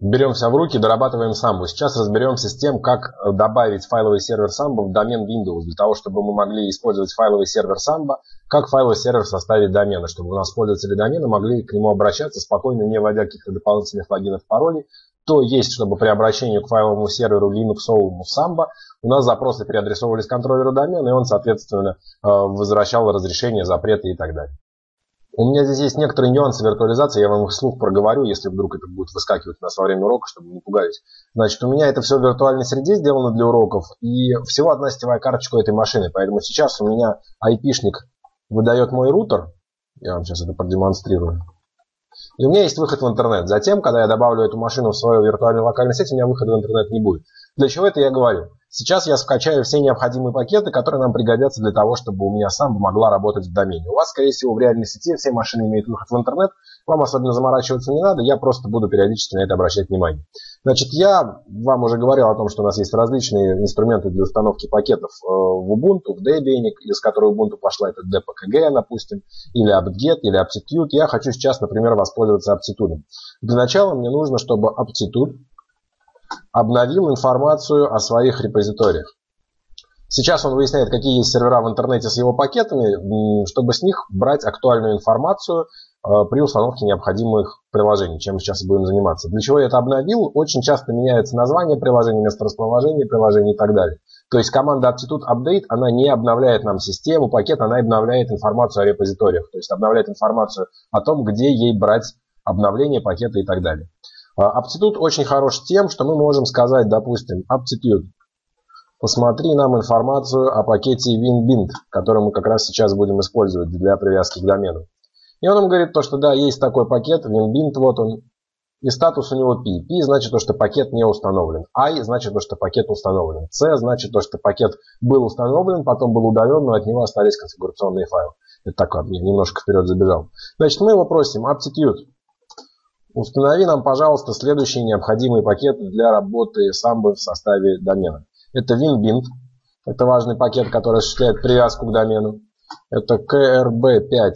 беремся в руки, дорабатываем самбу. Сейчас разберемся с тем, как добавить файловый сервер Samba в домен Windows, для того, чтобы мы могли использовать файловый сервер Samba, как файловый сервер в составе домена, чтобы у нас пользователи домена могли к нему обращаться спокойно, не вводя каких-то дополнительных логинов, паролей. То есть, чтобы при обращении к файловому серверу Linux в Samba у нас запросы переадресовывались контроллеру домена, и он, соответственно, э, возвращал разрешение, запреты и так далее. У меня здесь есть некоторые нюансы виртуализации, я вам их вслух проговорю, если вдруг это будет выскакивать у нас во время урока, чтобы не пугались. Значит, у меня это все в виртуальной среде сделано для уроков, и всего одна сетевая карточка этой машины, поэтому сейчас у меня IP-шник выдает мой рутер, я вам сейчас это продемонстрирую, и у меня есть выход в интернет. Затем, когда я добавлю эту машину в свою виртуальную локальную сеть, у меня выхода в интернет не будет. Для чего это я говорю? Сейчас я скачаю все необходимые пакеты, которые нам пригодятся для того, чтобы у меня сам могла работать в домене. У вас, скорее всего, в реальной сети все машины имеют выход в интернет. Вам особенно заморачиваться не надо, я просто буду периодически на это обращать внимание. Значит, я вам уже говорил о том, что у нас есть различные инструменты для установки пакетов э, в Ubuntu, в Debian, из которого Ubuntu пошла это DPKG, допустим, или apt-get, или aptitude. Я хочу сейчас, например, воспользоваться aptitude. Для начала мне нужно, чтобы aptitude обновил информацию о своих репозиториях. Сейчас он выясняет, какие есть сервера в интернете с его пакетами, чтобы с них брать актуальную информацию э, при установке необходимых приложений, чем сейчас будем заниматься. Для чего я это обновил? Очень часто меняется название приложения, месторасположение приложения и так далее. То есть команда Aptitude Update, она не обновляет нам систему, пакет, она обновляет информацию о репозиториях. То есть обновляет информацию о том, где ей брать обновление пакета и так далее. Aptitude очень хорош тем, что мы можем сказать, допустим, Aptitude, посмотри нам информацию о пакете WinBint, который мы как раз сейчас будем использовать для привязки к домену. И он нам говорит то, что да, есть такой пакет, WinBint, вот он, и статус у него P. P значит то, что пакет не установлен. I значит то, что пакет установлен. C значит то, что пакет был установлен, потом был удален, но от него остались конфигурационные файлы. Это так, я немножко вперед забежал. Значит, мы его просим, aptitude, Установи нам, пожалуйста, следующие необходимые пакеты для работы самбо в составе домена. Это WinBint, это важный пакет, который осуществляет привязку к домену. Это KRB5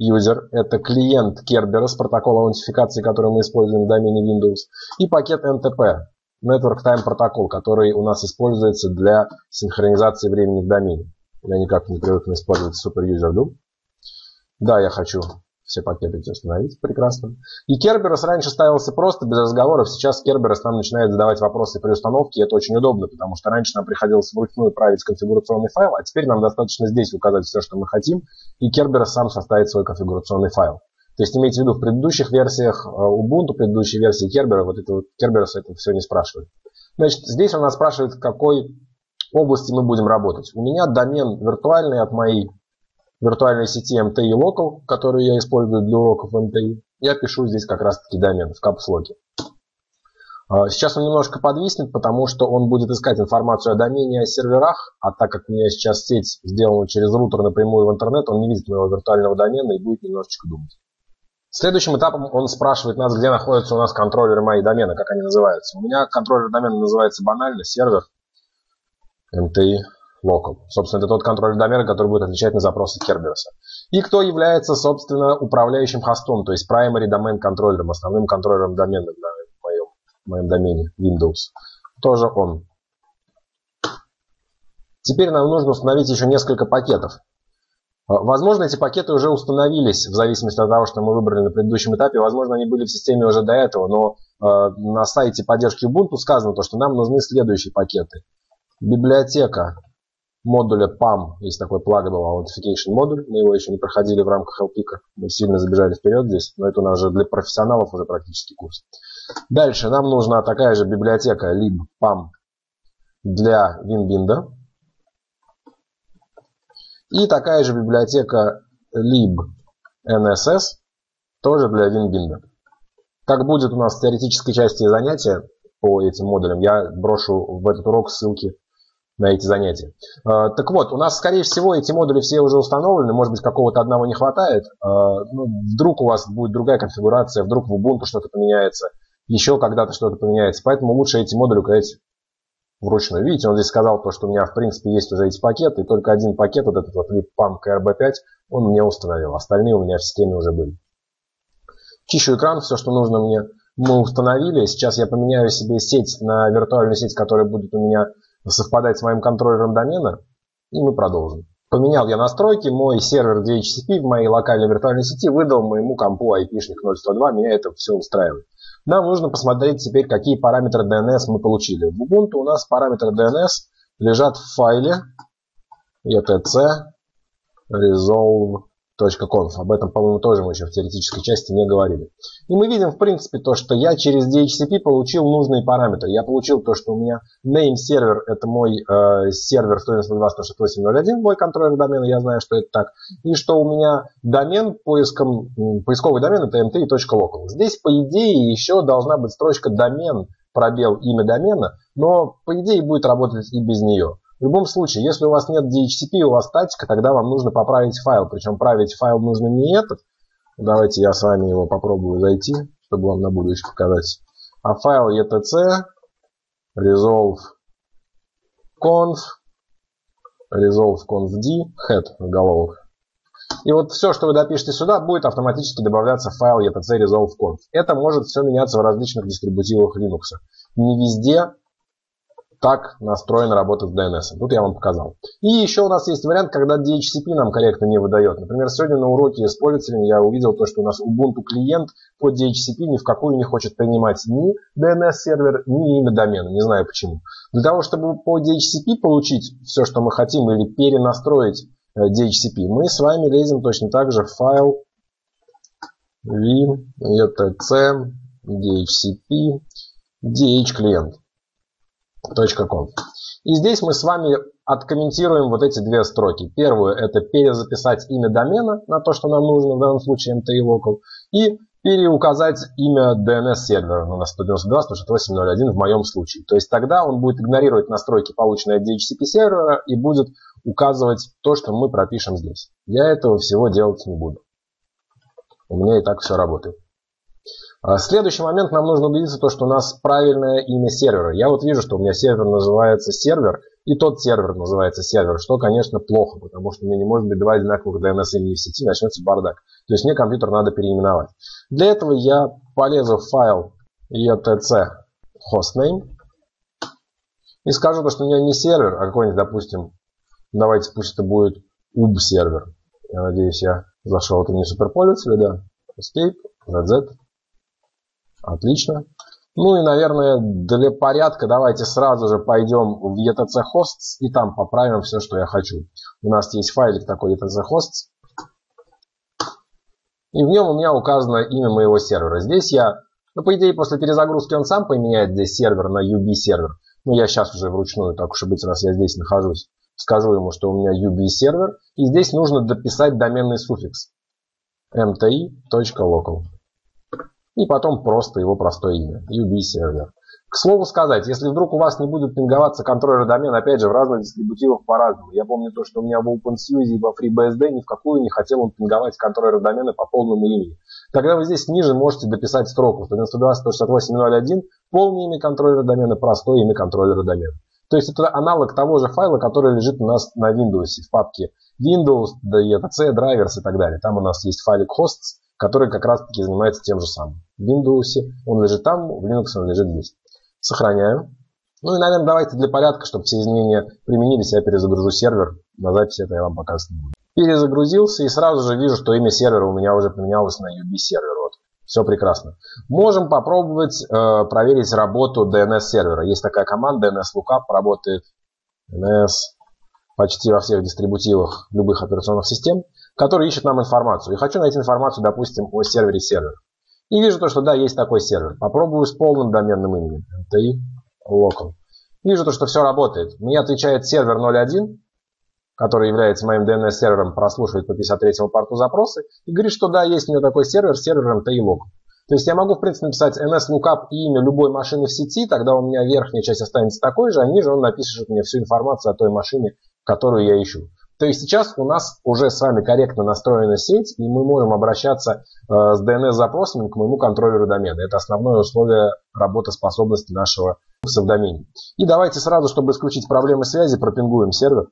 user, это клиент Kerberos с протоколом аутентификации, который мы используем в домене Windows. И пакет NTP, Network Time Protocol, который у нас используется для синхронизации времени в домене. Я никак не привык использовать SuperUser Do. Да, я хочу все пакеты эти установить. Прекрасно. И Kerberos раньше ставился просто, без разговоров. Сейчас Kerberos нам начинает задавать вопросы при установке. И это очень удобно, потому что раньше нам приходилось вручную править конфигурационный файл, а теперь нам достаточно здесь указать все, что мы хотим, и Kerberos сам составит свой конфигурационный файл. То есть имейте в виду, в предыдущих версиях э, Ubuntu, предыдущей версии Kerberos, вот это вот Kerberos это все не спрашивает. Значит, здесь он нас спрашивает, в какой области мы будем работать. У меня домен виртуальный от моей виртуальной сети MTI Local, которую я использую для уроков MTI, я пишу здесь как раз таки домен в капслоке. А, сейчас он немножко подвиснет, потому что он будет искать информацию о домене о серверах, а так как у меня сейчас сеть сделана через рутер напрямую в интернет, он не видит моего виртуального домена и будет немножечко думать. Следующим этапом он спрашивает нас, где находятся у нас контроллеры моей домены, как они называются. У меня контроллер домена называется банально сервер MTI local. Собственно, это тот контроллер домена, который будет отвечать на запросы Керберса. И кто является, собственно, управляющим хостом, то есть primary domain контроллером, основным контроллером домена на моем, моем домене Windows. Тоже он. Теперь нам нужно установить еще несколько пакетов. А, возможно, эти пакеты уже установились, в зависимости от того, что мы выбрали на предыдущем этапе. Возможно, они были в системе уже до этого, но э, на сайте поддержки Ubuntu сказано, то, что нам нужны следующие пакеты. Библиотека модуля PAM, есть такой pluggable authentication модуль, мы его еще не проходили в рамках LPIC, мы сильно забежали вперед здесь, но это у нас уже для профессионалов уже практически курс. Дальше нам нужна такая же библиотека libpam для WinBind. И такая же библиотека libnss тоже для WinBind. Как будет у нас в теоретической части занятия по этим модулям, я брошу в этот урок ссылки на эти занятия. А, так вот, у нас, скорее всего, эти модули все уже установлены, может быть, какого-то одного не хватает. А, ну, вдруг у вас будет другая конфигурация, вдруг в Ubuntu что-то поменяется, еще когда-то что-то поменяется. Поэтому лучше эти модули указать вручную. Видите, он здесь сказал, то, что у меня, в принципе, есть уже эти пакеты, и только один пакет, вот этот вот LibPAM KRB5, он мне установил. Остальные у меня в системе уже были. Чищу экран, все, что нужно мне. мы установили. Сейчас я поменяю себе сеть на виртуальную сеть, которая будет у меня совпадать с моим контроллером домена, и мы продолжим. Поменял я настройки, мой сервер DHCP в моей локальной виртуальной сети выдал моему компу IP-шник 0.102, меня это все устраивает. Нам нужно посмотреть теперь, какие параметры DNS мы получили. В Ubuntu у нас параметры DNS лежат в файле etc resolve .conf. Об этом, по-моему, тоже мы еще в теоретической части не говорили. И мы видим, в принципе, то, что я через DHCP получил нужные параметры. Я получил то, что у меня name сервер, это мой э, сервер 192.168.0.1, мой контроллер домена, я знаю, что это так. И что у меня домен, поиском, поисковый домен это mt.local. Здесь, по идее, еще должна быть строчка домен, пробел имя домена, но, по идее, будет работать и без нее. В любом случае, если у вас нет DHCP, у вас статика, тогда вам нужно поправить файл. Причем править файл нужно не этот. Давайте я с вами его попробую зайти, чтобы вам на будущее показать. А файл etc resolve conf resolve confd head заголовок. И вот все, что вы допишете сюда, будет автоматически добавляться в файл etc resolve conf. Это может все меняться в различных дистрибутивах Linux. Не везде так настроена работа с DNS. Тут я вам показал. И еще у нас есть вариант, когда DHCP нам корректно не выдает. Например, сегодня на уроке с пользователями я увидел то, что у нас Ubuntu клиент по DHCP ни в какую не хочет принимать ни DNS сервер, ни имя домена. Не знаю почему. Для того, чтобы по DHCP получить все, что мы хотим, или перенастроить э, DHCP, мы с вами лезем точно так же в файл vim etc DHCP DH клиент. .com. И здесь мы с вами откомментируем вот эти две строки. Первую это перезаписать имя домена на то, что нам нужно, в данном случае MTI Local, и переуказать имя DNS сервера на 192.168.0.1 в моем случае. То есть тогда он будет игнорировать настройки, полученные от DHCP сервера, и будет указывать то, что мы пропишем здесь. Я этого всего делать не буду. У меня и так все работает. А следующий момент нам нужно убедиться, то, что у нас правильное имя сервера. Я вот вижу, что у меня сервер называется сервер, и тот сервер называется сервер, что, конечно, плохо, потому что у меня не может быть два одинаковых DNS имени в сети, начнется бардак. То есть мне компьютер надо переименовать. Для этого я полезу в файл etc hostname и скажу, что у меня не сервер, а какой-нибудь, допустим, давайте пусть это будет UB сервер. Я надеюсь, я зашел, это не суперпользователь, да? Escape, ZZ, Отлично. Ну и, наверное, для порядка давайте сразу же пойдем в etc hosts и там поправим все, что я хочу. У нас есть файлик такой etc hosts. И в нем у меня указано имя моего сервера. Здесь я, ну по идее после перезагрузки он сам поменяет здесь сервер на UB сервер. Ну я сейчас уже вручную, так уж и быть, раз я здесь нахожусь, скажу ему, что у меня UB сервер. И здесь нужно дописать доменный суффикс mti.local и потом просто его простое имя, UB сервер. К слову сказать, если вдруг у вас не будет пинговаться контроллер домен, опять же, в разных дистрибутивах по-разному. Я помню то, что у меня в OpenSUSE и во FreeBSD ни в какую не хотел он пинговать контроллер домена по полному имени. Тогда вы здесь ниже можете дописать строку 192.168.0.1 полное имя контроллера домена, простое имя контроллера домена. То есть это аналог того же файла, который лежит у нас на Windows в папке Windows, etc, drivers и так далее. Там у нас есть файлик hosts, который как раз таки занимается тем же самым. Windows он лежит там, в Linux он лежит здесь. Сохраняю. Ну и, наверное, давайте для порядка, чтобы все изменения применились, я перезагружу сервер. На записи это я вам показывать не буду. Перезагрузился и сразу же вижу, что имя сервера у меня уже поменялось на UB сервер. Вот. Все прекрасно. Можем попробовать э, проверить работу DNS сервера. Есть такая команда DNS Lookup, работает DNS почти во всех дистрибутивах любых операционных систем который ищет нам информацию. И хочу найти информацию, допустим, о сервере сервер. И вижу то, что да, есть такой сервер. Попробую с полным доменным именем. MTI local. Вижу то, что все работает. Мне отвечает сервер 01, который является моим DNS-сервером, прослушивает по 53 порту запросы, и говорит, что да, есть у меня такой сервер, сервер MTI local. То есть я могу, в принципе, написать ns lookup и имя любой машины в сети, тогда у меня верхняя часть останется такой же, а ниже он напишет мне всю информацию о той машине, которую я ищу. То есть сейчас у нас уже с вами корректно настроена сеть, и мы можем обращаться э, с DNS-запросами к моему контроллеру домена. Это основное условие работоспособности нашего в домене. И давайте сразу, чтобы исключить проблемы связи, пропингуем сервер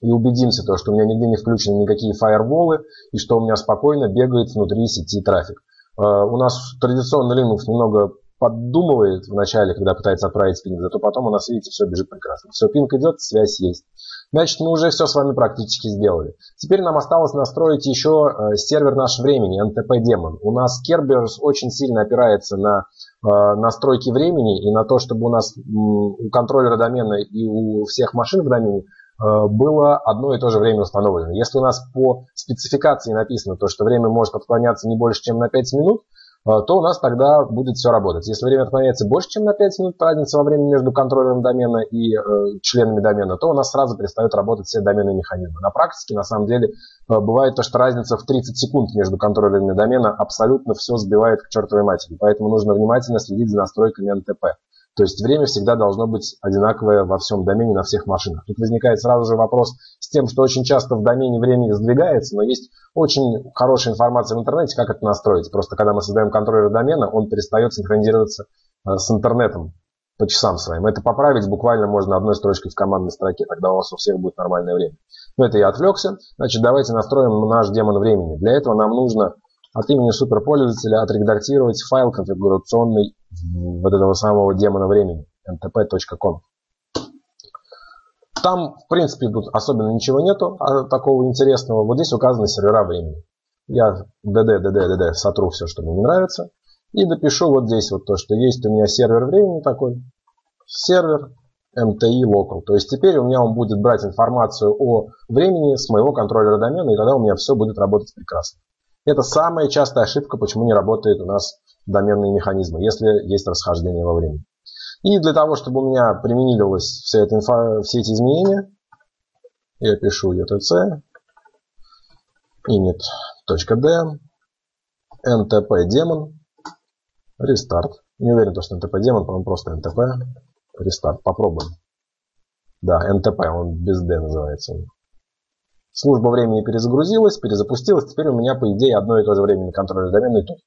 и убедимся, то, что у меня нигде не включены никакие фаерволы и что у меня спокойно бегает внутри сети трафик. у нас традиционно Linux немного поддумывает в начале, когда пытается отправить пинг, зато потом у нас, видите, все бежит прекрасно. Все, пинг идет, связь есть. Значит, мы уже все с вами практически сделали. Теперь нам осталось настроить еще э, сервер нашего времени, NTP Demon. У нас Kerberos очень сильно опирается на э, настройки времени и на то, чтобы у нас у контроллера домена и у всех машин в домене э, было одно и то же время установлено. Если у нас по спецификации написано то, что время может отклоняться не больше, чем на 5 минут, то у нас тогда будет все работать. Если время отклоняется больше, чем на 5 минут, разница во времени между контроллером домена и э, членами домена, то у нас сразу перестают работать все доменные механизмы. На практике, на самом деле, э, бывает то, что разница в 30 секунд между контроллерами домена абсолютно все сбивает к чертовой матери. Поэтому нужно внимательно следить за настройками НТП. То есть время всегда должно быть одинаковое во всем домене, на всех машинах. Тут возникает сразу же вопрос с тем, что очень часто в домене время сдвигается, но есть очень хорошая информация в интернете, как это настроить. Просто когда мы создаем контроллер домена, он перестает синхронизироваться э, с интернетом по часам своим. Это поправить буквально можно одной строчкой в командной строке, тогда у вас у всех будет нормальное время. Но это я отвлекся. Значит, давайте настроим наш демон времени. Для этого нам нужно от имени суперпользователя отредактировать файл конфигурационный вот этого самого демона времени ntp.com. Там, в принципе, тут особенно ничего нету а, такого интересного. Вот здесь указаны сервера времени. Я dd, dd, dd сотру все, что мне не нравится. И допишу вот здесь вот то, что есть у меня сервер времени такой. Сервер MTI Local. То есть теперь у меня он будет брать информацию о времени с моего контроллера домена, и тогда у меня все будет работать прекрасно. Это самая частая ошибка, почему не работает у нас доменные механизмы, если есть расхождение во времени. И для того, чтобы у меня применилась вся эта инфа, все эти изменения, я пишу etc init.d ntp демон restart. Не уверен, что ntp демон, по-моему, просто ntp restart. Попробуем. Да, ntp, он без d называется. Служба времени перезагрузилась, перезапустилась. Теперь у меня, по идее, одно и то же времени контроля домена и тут.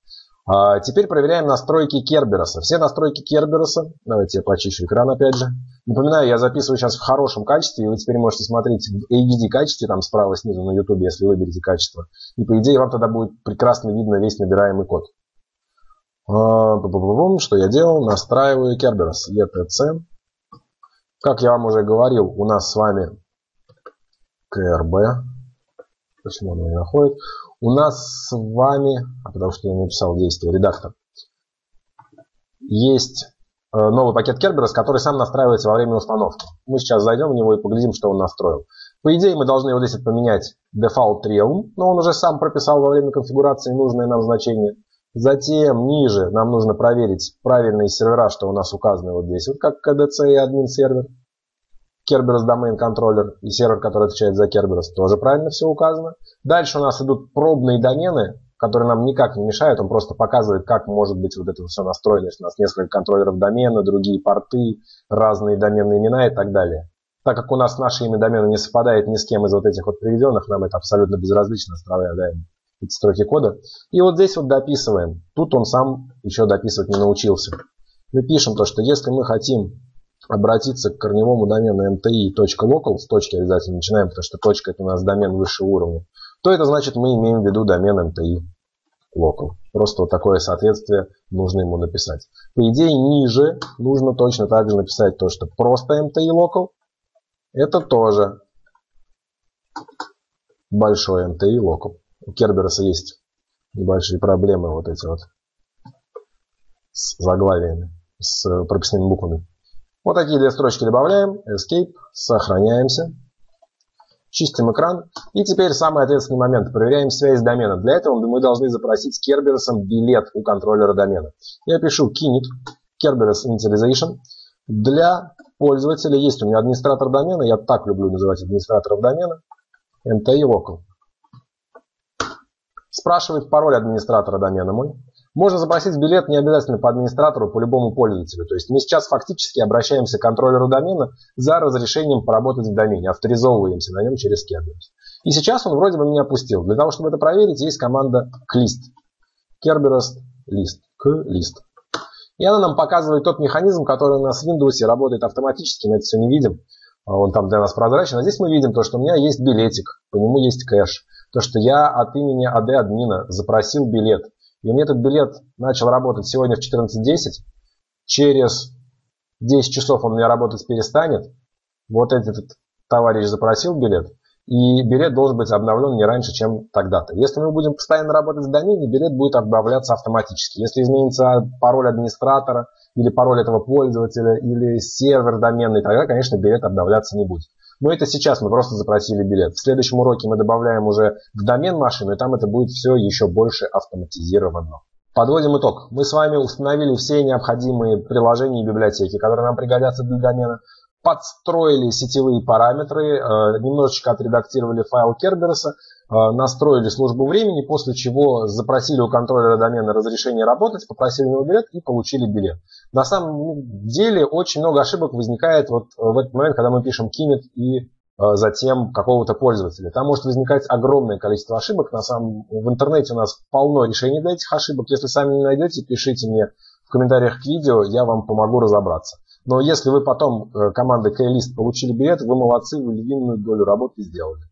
А теперь проверяем настройки Кербероса. Все настройки Кербероса. Давайте я почищу экран опять же. Напоминаю, я записываю сейчас в хорошем качестве, и вы теперь можете смотреть в HD качестве, там справа снизу на YouTube, если выберете качество. И по идее вам тогда будет прекрасно видно весь набираемый код. А, что я делал? Настраиваю Kerberos ETC. Как я вам уже говорил, у нас с вами КРБ. Почему он не находит? У нас с вами, а потому что я написал действие, редактор, есть э, новый пакет Kerberos, который сам настраивается во время установки. Мы сейчас зайдем в него и поглядим, что он настроил. По идее, мы должны вот здесь поменять default realm, но он уже сам прописал во время конфигурации нужное нам значение. Затем ниже нам нужно проверить правильные сервера, что у нас указаны вот здесь, вот как KDC и админ сервер. Kerberos Domain Controller и сервер, который отвечает за Kerberos, тоже правильно все указано. Дальше у нас идут пробные домены, которые нам никак не мешают, он просто показывает, как может быть вот это все настроено, если у нас несколько контроллеров домена, другие порты, разные доменные имена и так далее. Так как у нас наше имя домена не совпадает ни с кем из вот этих вот приведенных, нам это абсолютно безразлично, оставляем эти строки кода. И вот здесь вот дописываем. Тут он сам еще дописывать не научился. Мы пишем то, что если мы хотим обратиться к корневому домену mti.local, с точки обязательно начинаем, потому что точка это у нас домен высшего уровня, то это значит мы имеем в виду домен mti.local. Просто вот такое соответствие нужно ему написать. По идее, ниже нужно точно так же написать то, что просто mti.local это тоже большой mti.local. У Кербероса есть небольшие проблемы вот эти вот с заглавиями, с прописными буквами. Вот такие две строчки добавляем. Escape. Сохраняемся. Чистим экран. И теперь самый ответственный момент. Проверяем связь домена. Для этого мы должны запросить Kerberos билет у контроллера домена. Я пишу kinit Kerberos initialization. Для пользователя есть у меня администратор домена. Я так люблю называть администраторов домена. MTI local. Спрашивает пароль администратора домена мой. Можно запросить билет не обязательно по администратору, по любому пользователю. То есть мы сейчас фактически обращаемся к контроллеру домена за разрешением поработать в домене, авторизовываемся на нем через Kerberos. И сейчас он вроде бы меня опустил. Для того, чтобы это проверить, есть команда clist. Kerberos list. Clist. И она нам показывает тот механизм, который у нас в Windows работает автоматически, мы это все не видим. А он там для нас прозрачен. А здесь мы видим то, что у меня есть билетик, по нему есть кэш. То, что я от имени AD админа запросил билет. И у меня этот билет начал работать сегодня в 14.10. Через 10 часов он у меня работать перестанет. Вот этот товарищ запросил билет. И билет должен быть обновлен не раньше, чем тогда-то. Если мы будем постоянно работать в домене, билет будет обновляться автоматически. Если изменится пароль администратора, или пароль этого пользователя, или сервер доменный, тогда, конечно, билет обновляться не будет. Но это сейчас мы просто запросили билет. В следующем уроке мы добавляем уже в домен машину, и там это будет все еще больше автоматизировано. Подводим итог. Мы с вами установили все необходимые приложения и библиотеки, которые нам пригодятся для домена подстроили сетевые параметры, э, немножечко отредактировали файл э, настроили службу времени, после чего запросили у контроллера домена разрешение работать, попросили у него билет и получили билет. На самом деле очень много ошибок возникает вот в этот момент, когда мы пишем Kimet и э, затем какого-то пользователя. Там может возникать огромное количество ошибок. На самом, в интернете у нас полно решений для этих ошибок. Если сами не найдете, пишите мне в комментариях к видео, я вам помогу разобраться. Но если вы потом э, командой K-List получили билет, вы молодцы, вы львиную долю работы сделали.